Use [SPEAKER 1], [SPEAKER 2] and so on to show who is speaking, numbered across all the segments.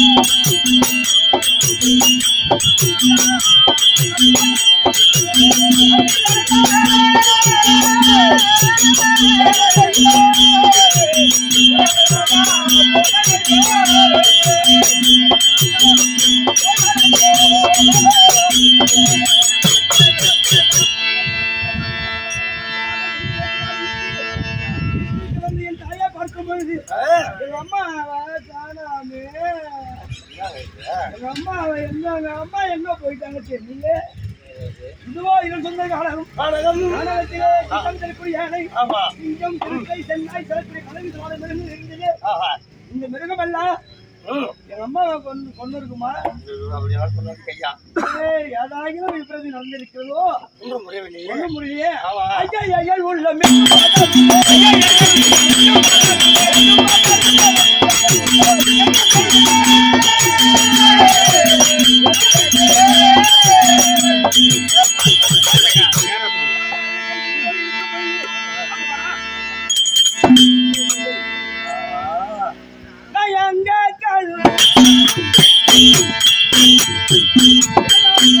[SPEAKER 1] வந்து எங்க அம்மா காணாமே. எங்க அம்மா எங்க எங்க அம்மா எங்க போயிட்டாங்க தெரியல. இதுவோ இதன் சொந்த காலம் காலகத்திலே யானை. சிங்கம் திருக்கை சென்னாய் செல்லக்கூடிய கலவி சோழ மிருகம் இருந்தது இந்த மிருகம் எல்லாம் எங்க அம்மா கொண்டு கொண்டு இருக்குமா ஏய், ஏதாகிலும் இப்படி நடந்திருக்கிறதோ? ஒன்றும் முடியலையே ஐயா ஐயா உள்ள ஒன்றும் புரியாமல்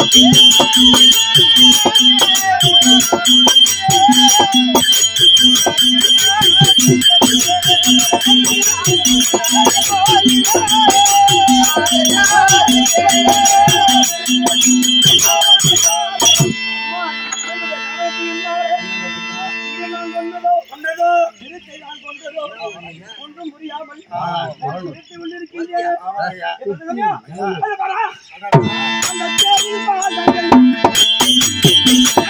[SPEAKER 1] என்ன தெரியுமா? ஒன்றும் புரியாமல் அந்த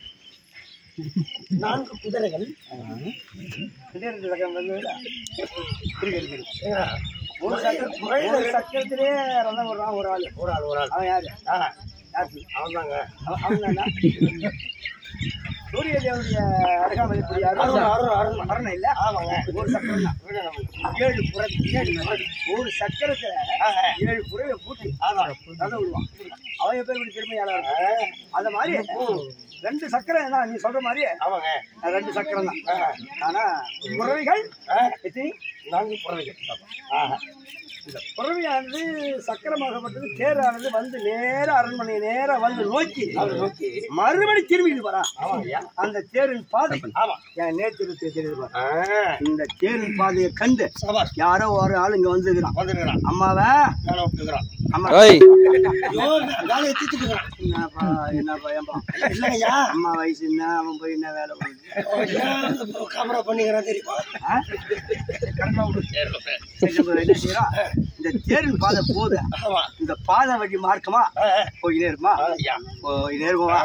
[SPEAKER 2] நான்கு குதிரைகள்
[SPEAKER 1] ஒரு சக்கரத்திலே ரதம் விடுறான் ஒரு ஆள்.
[SPEAKER 2] ஒரு ஆள் ஒரு ஆள்.
[SPEAKER 1] அவன் யாரு?
[SPEAKER 2] அவன் தாங்க
[SPEAKER 1] அவன்? சூரிய தேவனுடைய அருகாமலை புரிய
[SPEAKER 2] அருண்.
[SPEAKER 1] இல்ல? ஒரு சக்கரம். ஏழு புறவி. ஒரு சக்கரத்துல ஏழு புறவை பூட்டி ரதம் விடுவான். அவன் எப்ப இப்படி திறமையாளா இருக்கும் அந்த மாதிரி. ரெண்டு சக்கரம் தான் நீ சொல்ற மாதிரி
[SPEAKER 2] ஆமாங்க.
[SPEAKER 1] ரெண்டு சக்கரம் தான். ஆனா புறவிகள் எத்தனை?
[SPEAKER 2] நான்கு புறவைகள். ஆஹா.
[SPEAKER 1] இந்த புறவியானது சக்கரமாகப்பட்டது தேரானது வந்து நேரா அரண்மனை நேரா வந்து நோக்கி.
[SPEAKER 2] நோக்கி.
[SPEAKER 1] மறுபடி திரும்பிட்டு வரா
[SPEAKER 2] ஆமாங்கய்யா
[SPEAKER 1] அந்த தேரின் பாதை.
[SPEAKER 2] ஆமா.
[SPEAKER 1] என் நேற்று தெரியுது இந்த தேரின் பாதையை கண்டு யாரோ ஒரு ஆள் இங்க வந்துருக்கிறான்.
[SPEAKER 2] வந்துருக்கிறான்.
[SPEAKER 1] அம்மாவை. அம்மா. வயசு என்ன? அவன் போய் என்ன வேலை
[SPEAKER 2] பண்ணிக்கிறான் தெரியுமா?
[SPEAKER 1] இந்த தேரின் பாதை
[SPEAKER 2] ஆமா.
[SPEAKER 1] இந்த பாதை வழி மார்க்கமா? போயினே
[SPEAKER 2] ஐயா
[SPEAKER 1] போயினே இருக்குமா.